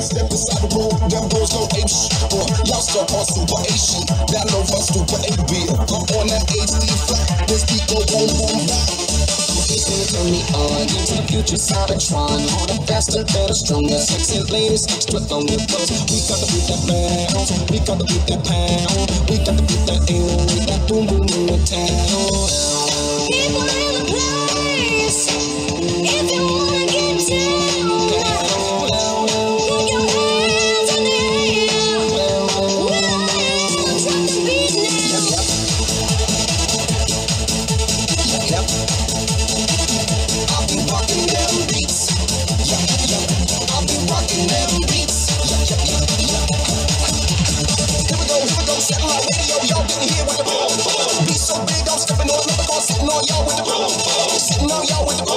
Step inside the room, them girls go ape shit. Uh, y'all stuck on super A shit. That over super A. I'm on that HD flat. This beat go boom boom bap. Turn me on into the future Cybertron the faster, better, stronger Sexy ladies, extra on your clothes We got to beat that bounce We got to beat that pound We got to beat that ill We got boom boom in the town y'all with the boom boom. Sitting on y'all with the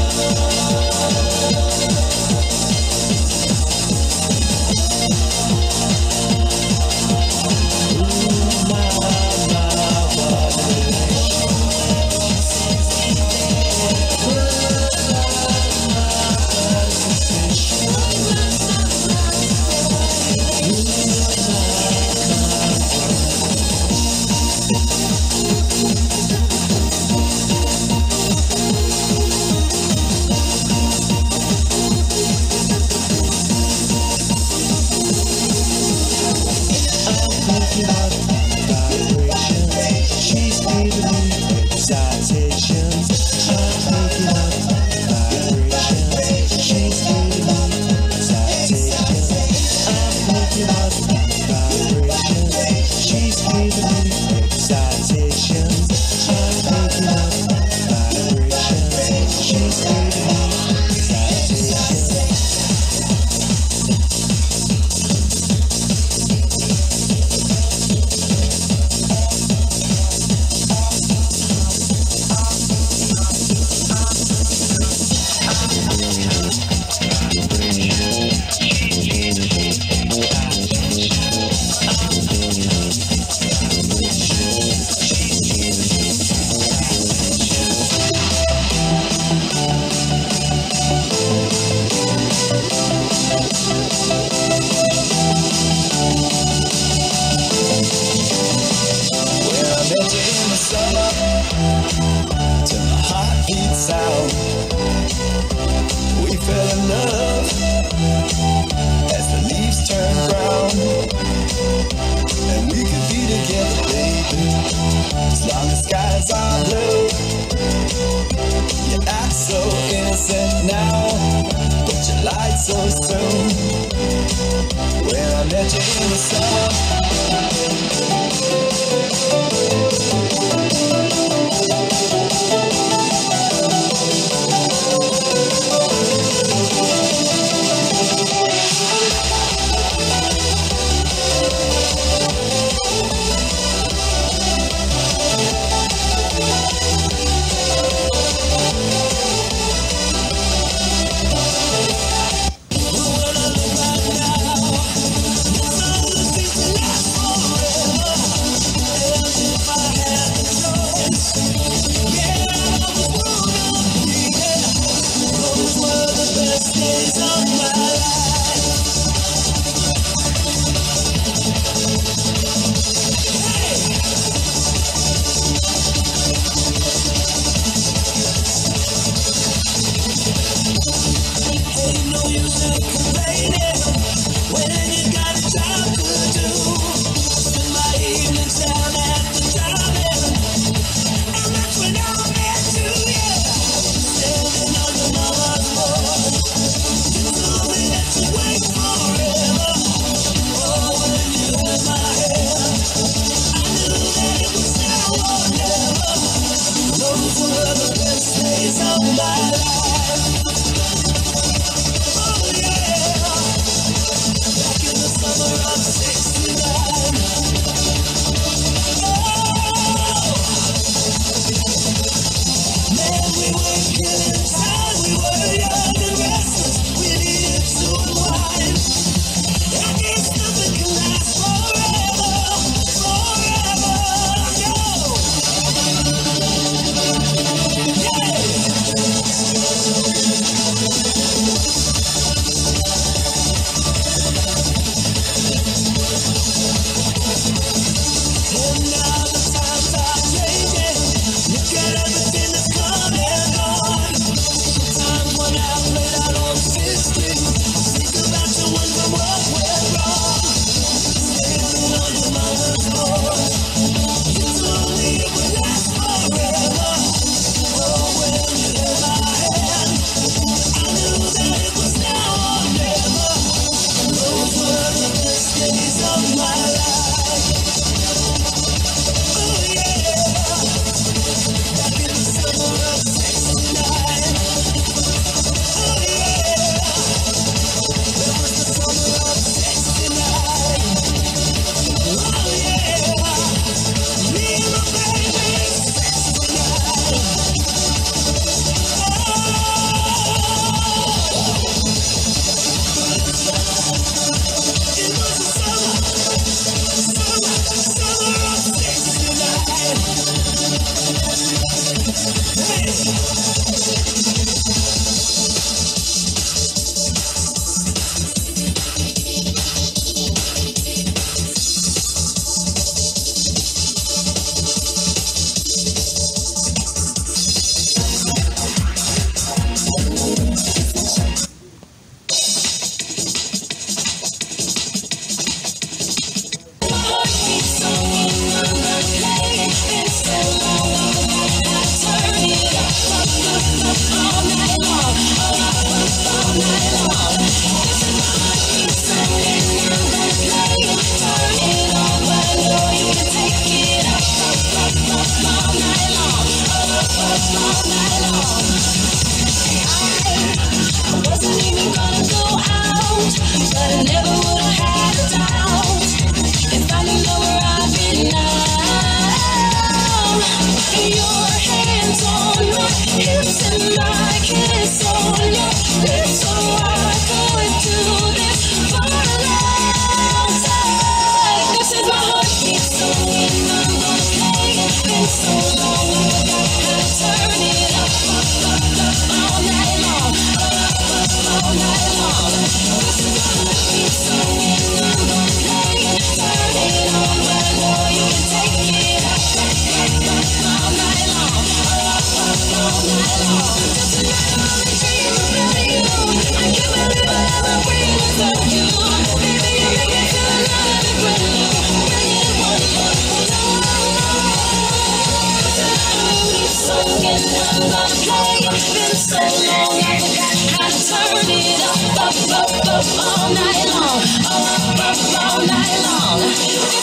you Yes. so soon When I met you in the summer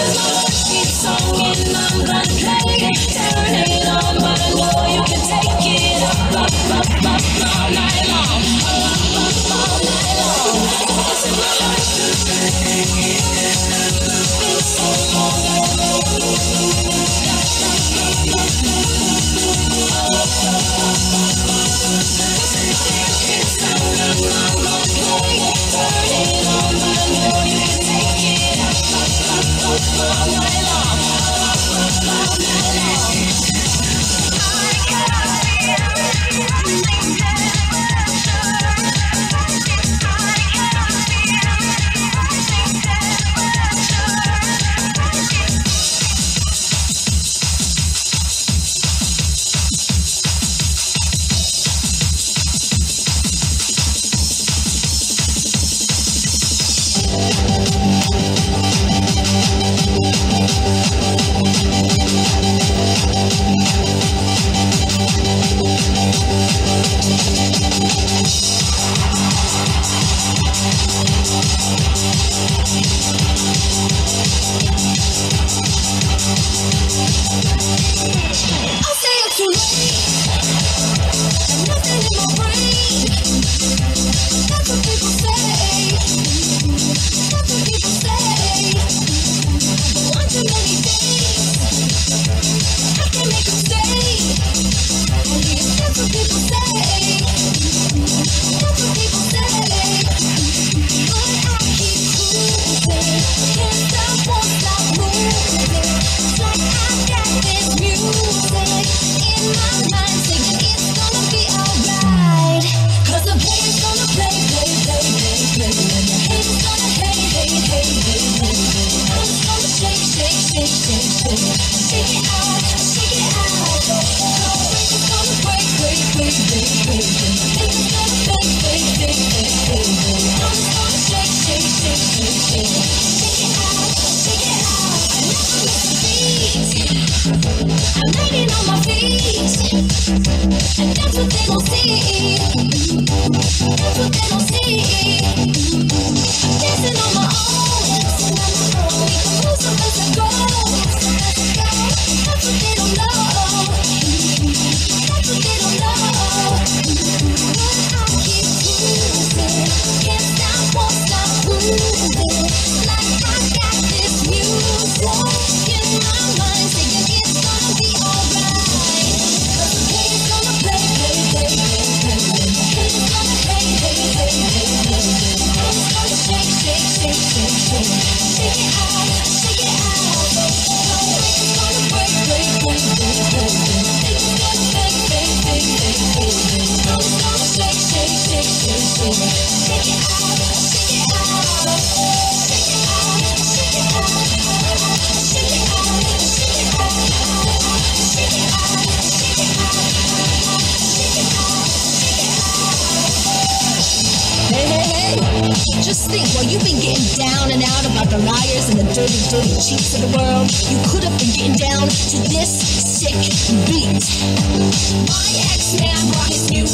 oh. Just think, while you've been getting down and out about the liars and the dirty, dirty cheats of the world, you could have been getting down to this sick beat. My ex-man brought his new